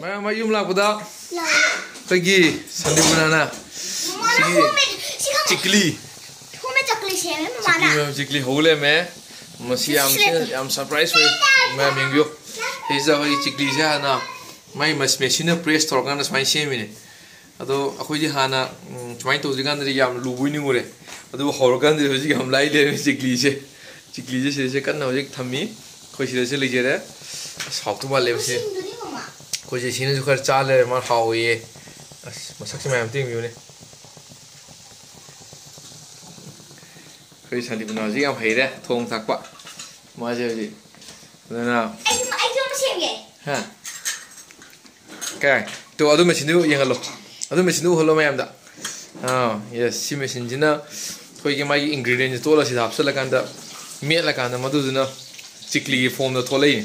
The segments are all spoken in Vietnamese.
ꯃꯌꯥꯝ ꯃꯌꯨꯝ ꯂꯥꯛꯄꯗ ꯑꯩꯈꯣꯏꯒꯤ ꯁꯟꯗꯤꯞ ꯕꯅꯥꯅ ꯆꯤꯛꯂꯤ ꯍꯣꯃꯦ ꯆꯀꯂꯤ ꯁꯦꯝꯃꯦ ꯆꯤꯛꯂꯤ ꯃꯃꯥꯅ ꯃꯌꯥꯝ ꯆꯤꯛꯂꯤ ꯍꯧ ꯂꯩꯔꯝꯃꯦ ꯃꯁꯤ ꯌꯥꯝ ꯌꯥꯝ ꯁꯔꯄ꯭ꯔꯥꯏꯖ ꯑꯣꯏ ꯃꯌꯥꯝ ꯌꯦꯡꯕꯤꯌꯨ ꯁꯤꯁꯤꯗ ꯑꯩꯈꯣꯏꯒꯤ ꯆꯤꯛꯂꯤꯁꯦ ꯍꯥꯟꯅ ꯃꯥꯏ ꯃꯦꯁꯤꯟꯅ ꯄ꯭ꯔꯦꯁ ꯇꯧꯔꯀꯥꯟꯗ ꯁꯨꯃꯥꯏꯅ ꯁꯦꯝꯃꯤꯅꯦ ꯑꯗꯣ ꯑꯩꯈꯣꯏꯗꯤ ꯍꯥꯟꯅ ꯁꯨꯃꯥꯏꯅ ꯇꯧꯗ꯭ꯔꯤꯀꯥꯟꯗꯗꯤ ꯌꯥꯝ ꯂꯨꯕꯣꯏ ꯅꯤꯡꯉꯨꯔꯦ ꯑꯗꯨꯕꯨ ꯍꯧꯔꯀꯥꯟꯗꯗꯤ ꯍꯧꯖꯤꯛ ꯌꯥꯝ ꯂꯥꯏ ꯂꯩꯔꯝꯃꯤ ꯆꯤꯛꯂꯤꯁꯦ ꯆꯤꯛꯂꯤꯁꯦ ꯁꯤꯗꯁꯦ ꯀꯟꯅ ꯍꯧꯖꯤꯛ ꯊꯝꯃꯤ ꯑꯩꯈꯣꯏ ꯁꯤꯗꯁꯦ ꯂꯩꯖꯔꯦ ꯑꯁ ꯍꯥꯎꯇ ꯑꯩꯈꯣꯏꯁꯦ ꯁꯤꯅꯁꯨ ꯈꯔ ꯆꯥ ꯂꯩꯔꯦ ꯃꯥ ꯍꯥꯎꯏꯌꯦ ꯑꯁ ꯃꯁꯛꯁꯦ ꯃꯌꯥꯝ ꯇꯦꯡꯕꯤꯌꯨꯅꯦ ꯑꯩꯈꯣꯏ ꯁꯟꯗꯤꯕꯅ ꯍꯧꯖꯤꯛ ꯌꯥꯝ ꯍꯩꯔꯦ ꯊꯣꯡ ꯊꯥꯛꯄ ꯃꯥꯁꯦ ꯍꯧꯖꯤꯛ ꯑꯗꯨꯅ ꯑꯩꯁꯨ ꯑꯩꯁꯨ ꯑꯃ ꯁꯦꯝꯒꯦ ꯍꯥ ꯀꯥꯏ ꯇꯣ ꯑꯗꯨ ꯃꯦꯆꯤꯟꯗꯨ ꯌꯦꯡꯍꯜꯂꯣ ꯑꯗꯨ ꯃꯦꯆꯤꯟꯗꯨ ꯎꯍꯜꯂꯣ ꯃꯌꯥꯝꯗ ꯑꯥ ꯌꯦꯁ ꯁꯤ ꯃꯦꯆꯤꯟꯁꯤꯅ ꯑꯩꯈꯣꯏꯒꯤ ꯃꯥꯒꯤ ꯏꯟꯒ꯭ꯔꯤꯗꯤꯌꯦꯟꯁꯦ ꯇꯣꯠꯂ ꯁꯤꯗ ꯍꯥꯞꯆꯤꯜꯂꯀꯥꯟꯗ ꯃꯦꯠꯂꯀꯥꯟꯗ ꯃꯗꯨꯗꯨꯅ ꯆꯤꯛꯂꯤꯒꯤ ꯐꯣꯝꯗ ꯊꯣꯛꯂꯛꯏꯅꯤ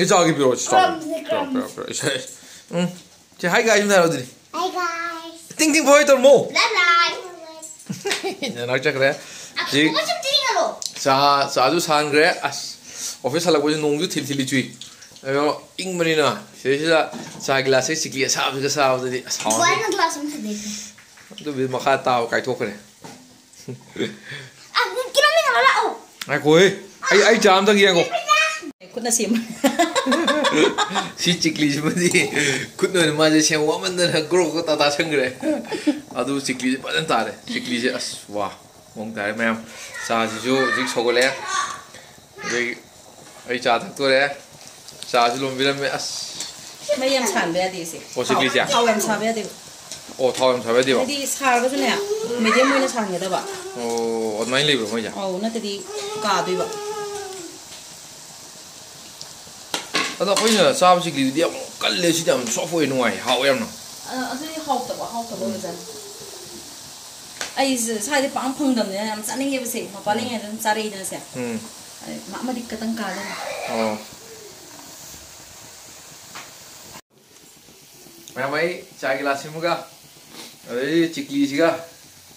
It's all gonna be watched. Sorry. Say hi guys, Hi guys. Think think boy or more. Bye bye. Yeah, not check there. Ji. Sa sa ju san gre as. Office ala boy nong ju thil thili chui. Yo ing mani na. Se se sa glass se sikli sa ju sa ju di. Sa. Boy ik glass mo se di. Du bi ma kha tao kai thok ne. Ah, kira ik na la o. Ai koi. Ai ai jam tak yang ko. Kun na sim. ꯁꯤ ꯆꯤꯛꯂꯤꯁꯤꯃꯗꯤ ꯈꯨꯠꯅ ꯑꯣꯏꯅ ꯃꯥꯁꯦ ꯁꯦꯝ ꯋꯥꯃꯟꯗꯅ grow grow ꯇꯥ ꯇꯥꯁꯟꯈ꯭ꯔꯦ ꯑꯗꯨ ꯆꯤꯛꯂꯤꯁꯦ ꯐꯖꯅ ꯇꯥꯔꯦ ꯆꯤꯛꯂꯤꯁꯦ ꯑꯁ ꯋꯥ ꯃꯑꯣꯡ ꯇꯥꯔꯦ ꯃꯌꯥꯝ ꯆꯥꯁꯤꯁꯨ ꯍꯧꯖꯤꯛ ꯁꯧꯒꯠꯂꯛꯑꯦ ꯑꯗꯒꯤ ꯑꯩ ꯆꯥ ꯊꯛꯇꯣꯔꯦ ꯆꯥꯁꯨ ꯂꯣꯟꯕꯤꯔꯝꯃꯦ ꯑꯁ ꯃꯩ ꯌꯥꯝ ꯁꯥꯟꯕ ꯌꯥꯗꯦ ꯁꯦ ꯑꯣ ꯆꯤꯛꯂꯤꯁꯦ ꯊꯥꯎ ꯌꯥꯝ ꯁꯥꯕ ꯌꯥꯗꯦꯕ ꯑꯣ ꯊꯥꯎ ꯌꯥꯝ ꯁꯥꯕ ꯌꯥꯗꯦꯕ ꯍꯥꯏꯗꯤ ꯁꯥꯔꯒꯁꯨꯅꯦ ꯃꯦꯗꯤꯌꯝ ꯑꯣꯏꯅ ꯁꯥꯍꯟꯒꯗꯕ ꯑꯣ ꯑꯗꯨꯃꯥꯏꯅ ꯂꯩꯕ꯭ꯔꯣ ꯃꯣꯏꯁꯦ ꯑꯧ ꯅꯠꯇ꯭ꯔꯗꯤ ꯀꯥꯗꯣꯏꯕ Tao có nhờ sao chỉ lý điểm cắt lên xin làm xóa phơi ngoài hậu em nào. Ờ, ờ tôi học tập học tập bây giờ. Ai giờ sai đi bằng phong đầm này làm sao nên nghe vậy mà bà lên nghe làm sao đây nữa sao? Ừ. Mà mà đi cái tăng cao luôn. Ờ. Mẹ mày chai cái lá xin. Đấy chỉ lý gì cả.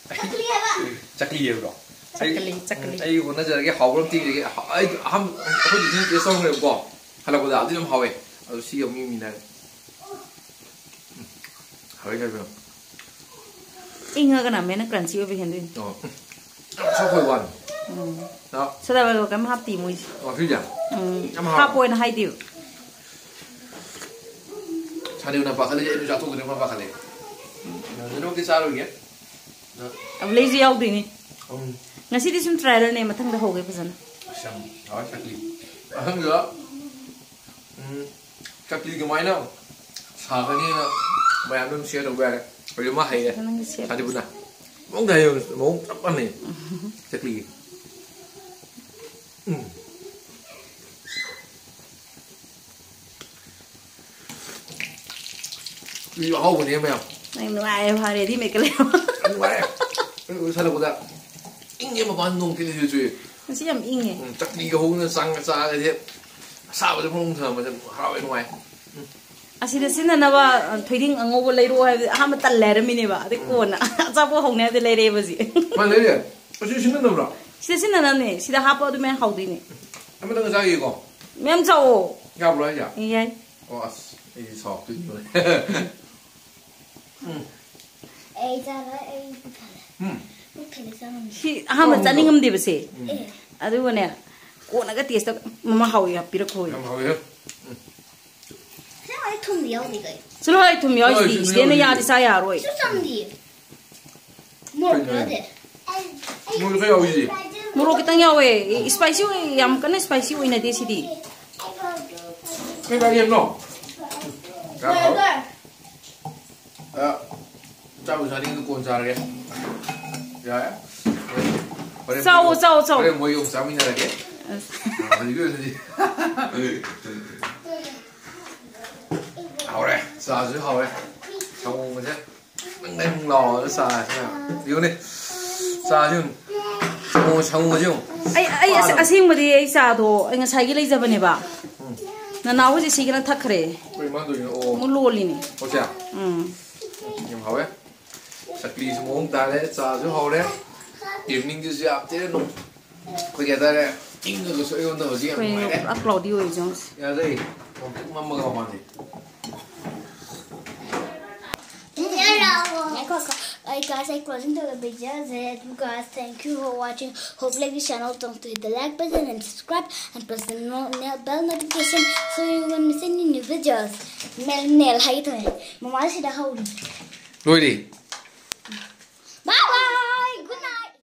Chắc lý rồi. chắc lý chắc lý. Ai cũng giờ cái hậu lắm thì cái ấy ham không được cái xong rồi bỏ. 할라고도 아주 좀 하웨 아저씨 영입니다 하웨 해요 잉하가 나면은 그런지 요비 핸드 어. 초콜 원 đó sau đây có cái hấp tỉ mùi ờ cái gì hấp quên hai điều sao điều nào bạc lên em cho tôi cái điều nào bạc lên nó cái sao rồi nhỉ ông lấy gì ông đi nè ngày xưa đi xem trailer này mà thằng đã hồ cái phần xong đó chắc đi hơn nữa ꯆꯠꯂꯤ ꯀꯃꯥꯏꯅ ꯁꯥꯒꯅꯤꯅ ꯃꯌꯥꯝ ꯑꯗꯨꯝ ꯁꯤꯌꯔ ꯇꯧꯕ ꯌꯥꯔꯦ ꯀꯔꯤꯃ ꯍꯩꯌꯦ ꯁꯥꯗꯤꯕꯨꯅ ꯃꯑꯣꯡ ꯍꯩꯌꯦ ꯃꯑꯣꯡ ꯆꯞ ꯃꯥꯟꯅꯩ ꯆꯠꯂꯤꯒꯤ ꯎꯝ 이거 아우 뭐냐 뭐야 anh nói em hoa để đi mấy cái leo. Anh nói em. Anh sao được vậy? Anh em mà bán nông thì là gì anh sẽ làm anh ấy chắc đi cái hôm nó sang cái sao cái thế. ꯁꯥꯕꯗ ꯃꯑꯣꯡ ꯊꯝꯕꯗ ꯍꯔꯥꯎꯋꯦ ꯅꯨꯡꯉꯥꯏ ꯑꯁꯤꯗ ꯁꯤꯖꯤꯟꯅꯅꯕ ꯊꯣꯏꯗꯤꯡ ꯑꯉꯧꯕ ꯂꯩꯔꯣ ꯍꯥꯏꯕꯗꯤ ꯑꯍꯥꯟꯕ ꯇꯜ ꯂꯩꯔꯝꯃꯤꯅꯦꯕ ꯑꯗꯩ ꯀꯣꯟꯅ ꯑꯆꯥꯄꯣꯠ ꯍꯧꯅꯤ ꯍꯥꯏꯕꯗꯤ ꯂꯩꯔꯛꯑꯦꯕꯁꯤ ꯃꯥ ꯂꯩꯔꯦ ꯑꯁꯤ ꯁꯤꯖꯤꯟꯅꯅꯕ꯭ꯔꯣ ꯁꯤꯗ ꯁꯤꯖꯤꯟꯅꯅꯕꯅꯦ ꯁꯤꯗ ꯍꯥꯞꯄ ꯑꯗꯨꯃꯥꯏꯅ ꯍꯧꯗꯣꯏꯅꯦ ꯑꯃꯇꯪ ꯆꯥꯒꯦꯀꯣ ꯃꯌꯥꯝ ꯆꯥꯎꯋꯣ ꯌꯥꯕ꯭ꯔꯣ ꯍꯥꯏꯁꯦ ꯌꯥꯏ ꯑꯣ ꯑꯁ ꯑꯩꯗꯤ ꯁꯥꯎꯔꯛꯇꯣꯏꯅꯤ ꯎꯝ ꯑꯩ ꯆꯥꯔꯣꯏ ꯑꯩ ꯎꯝ ꯁꯤ ꯑꯍꯥꯟꯕ ꯆꯥꯅꯤꯡꯉꯝꯗꯦꯕꯁꯦ ꯑꯗꯨꯒꯅꯦ ꯀꯣꯟꯅꯒ ꯇꯦꯁ ꯇꯧ ꯃꯃꯥ ꯍꯥꯎꯋꯤ ꯍꯥꯞꯄꯤꯔꯛꯈꯣ ꯍꯣꯏ ꯍꯥꯎꯋꯤ ꯍꯥꯎꯋꯤ ꯊꯨꯝ ꯌꯥꯎꯗꯤ ꯀꯩ ꯆꯂꯣ ꯍꯥꯏ ꯊꯨꯝ ꯌꯥꯎꯗꯤ ꯁꯤꯗꯦꯅ ꯌꯥꯗꯤ ꯆꯥ ꯌꯥꯔꯣꯏ ꯁꯨ ꯆꯝꯗꯤ ꯃꯣꯔꯣꯛ ꯌꯥꯎꯗꯦ ꯃꯣꯔꯣꯛ ꯀꯩ ꯌꯥꯎꯏ ꯃꯣꯔꯣꯛ ꯈꯤꯇꯪ ꯌꯥꯎꯋꯦ ꯁ꯭ꯄꯥꯏꯁꯤ ꯌꯥꯝ ꯀꯟꯅ ꯁ꯭ꯄꯥꯏꯁꯤ ꯑꯣꯏꯅꯗꯦ ꯁꯤꯗꯤ ꯀꯩ ꯌꯥꯎꯏꯅꯣ ꯆꯥꯕꯨ ꯆꯥꯅꯤꯡꯉ ꯀꯣꯟ ꯆꯥꯔꯒꯦ ꯌꯥꯔꯦ ꯆꯥꯎ ꯆꯥꯎ ꯆꯥꯎ ꯃꯣꯏ ꯌꯣꯡ ꯆꯥꯃꯤꯟꯅꯔꯒꯦ ist. hậu đây xà dưới hậu đây xong rồi chứ mình đem lò nó xà thế nào điếu đi xà chứ ô xong rồi chứ ai ai asim mà đi ai xà anh xài cái lấy ra bên này bà nó nấu gì xí cái nó thắc khre muốn lô liền ô chà ừ nhưng hậu đấy sạc ly xuống uống ta đấy xà dưới đấy evening chứ gì ạ thế nó これだね。Kaya upload yun Jones. Yari, huwag kong magawa ni. I guys, I closing the video. That's you guys. Thank you for watching. Hope like this channel. Don't forget the like button and subscribe and press the nail bell notification so you won't miss any new videos. Nail nail, how you doing? Mama, she da home. Really?